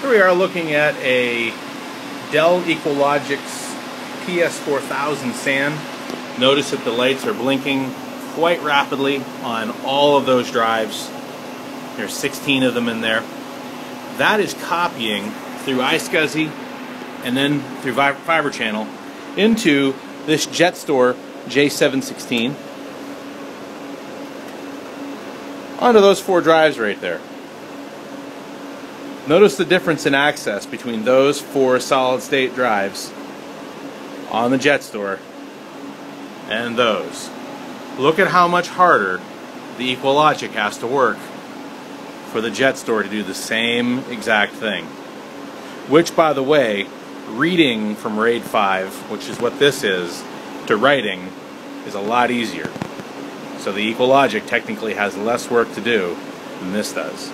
Here we are looking at a Dell EqualLogic PS4000 SAN. Notice that the lights are blinking quite rapidly on all of those drives. There's 16 of them in there. That is copying through iSCSI and then through Fiber Channel into this JetStor J716 onto those four drives right there. Notice the difference in access between those four solid state drives on the JetStor and those. Look at how much harder the EqualLogic has to work for the JetStor to do the same exact thing. Which, by the way, reading from RAID 5, which is what this is, to writing is a lot easier. So the EqualLogic technically has less work to do than this does.